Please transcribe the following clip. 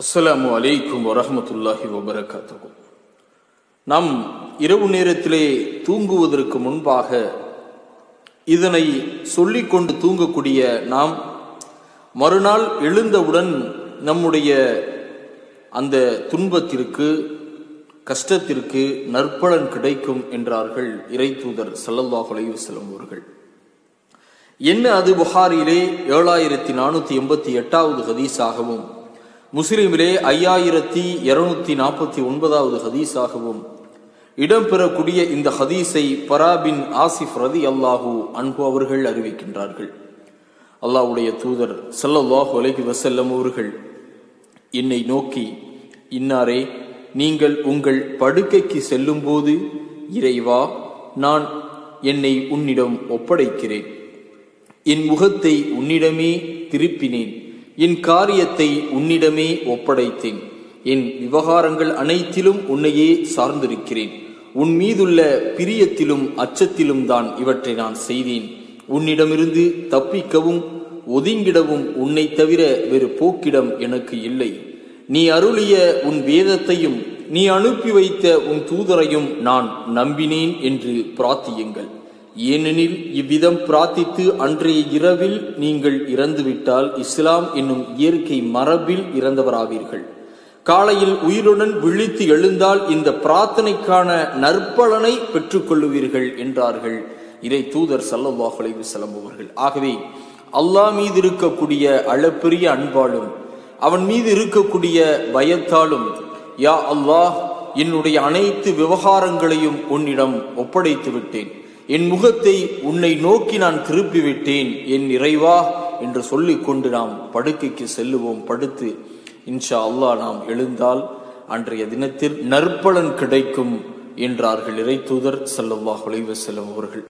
அஸ்ஸலாமு அலைக்கும் வரமத்துல்லாஹி வபரகாத்துஹு நாம் இரவு நேரத்திலே தூங்குவதற்கு முன்பாக இதனை சொல்லிக்கொண்டு தூங்கக்கூடிய நாம் மறுநாள் எழுந்தவுடன் நம்முடைய அந்த துன்பத்திற்கு கஷ்டத்திற்கு நற்பலன் கிடைக்கும் என்றார்கள் இறை தூதர் அலைஹி வஸல்லம் அவர்கள். என்ன அது புகாரிலே? ஏழாயிரத்தி நானூத்தி எண்பத்தி எட்டாவது ஹதீஸாகவும் முஸ்லிமிலே ஐயாயிரத்தி இருநூத்தி நாற்பத்தி ஒன்பதாவது ஹதீஸாகவும் இடம்பெறக்கூடிய இந்த ஹதீஸை பராபின் ஆசிஃப் ரதி அல்லாஹூ அன்பு அவர்கள் அறிவிக்கின்றார்கள். அல்லாஹுடைய தூதர் சல்லல்லாஹு அலைஹி வசல்லம் அவர்கள் என்னை நோக்கி இன்னாரே நீங்கள் உங்கள் படுக்கைக்கு செல்லும்போது இறைவா நான் என்னை உன்னிடம் ஒப்படைக்கிறேன். என் முகத்தை உன்னிடமே திருப்பினேன். என் காரியத்தை உன்னிடமே ஒப்படைத்தேன். என் விவகாரங்கள் அனைத்திலும் உன்னையே சார்ந்திருக்கிறேன். உன் மீதுள்ள பிரியத்திலும் அச்சத்திலும் தான் இவற்றை நான் செய்தேன். உன்னிடமிருந்து தப்பிக்கவும் ஒதுங்கிடவும் உன்னை தவிர வேறு போக்கிடம் எனக்கு இல்லை. நீ அருளிய உன் வேதத்தையும் நீ அனுப்பி வைத்த உன் தூதரையும் நான் நம்பினேன் என்று பிரார்த்தியுங்கள். ஏனெனில் இவ்விதம் பிரார்த்தித்து அன்றைய இரவில் நீங்கள் இறந்துவிட்டால் இஸ்லாம் என்னும் இயற்கை மரபில் இறந்தவராவீர்கள். காலையில் உயிருடன் விழித்து எழுந்தால் இந்த பிரார்த்தனைக்கான நற்பலனை பெற்றுக்கொள்ளுவீர்கள் என்றார்கள். இறை தூதர் சல்லல்லாஹு அலைஹி அவர்கள். ஆகவே அல்லாஹ் மீது இருக்கக்கூடிய அளப்பெரிய அன்பாலும் அவன் மீது இருக்கக்கூடிய பயத்தாலும் யா அல்லாஹ் என்னுடைய அனைத்து விவகாரங்களையும் உன்னிடம் ஒப்படைத்து விட்டேன் என் முகத்தை உன்னை நோக்கி நான் திருப்பி விட்டேன் என் இறைவா என்று சொல்லிக் கொண்டு நாம் படுக்கைக்கு செல்லுவோம். படுத்து இன்ஷா அல்லாஹ் நாம் எழுந்தால் அன்றைய தினத்தில் நற்பலன் கிடைக்கும் என்றார்கள் இறை தூதர் சல்லல்லாஹ் செல்லும் அவர்கள்.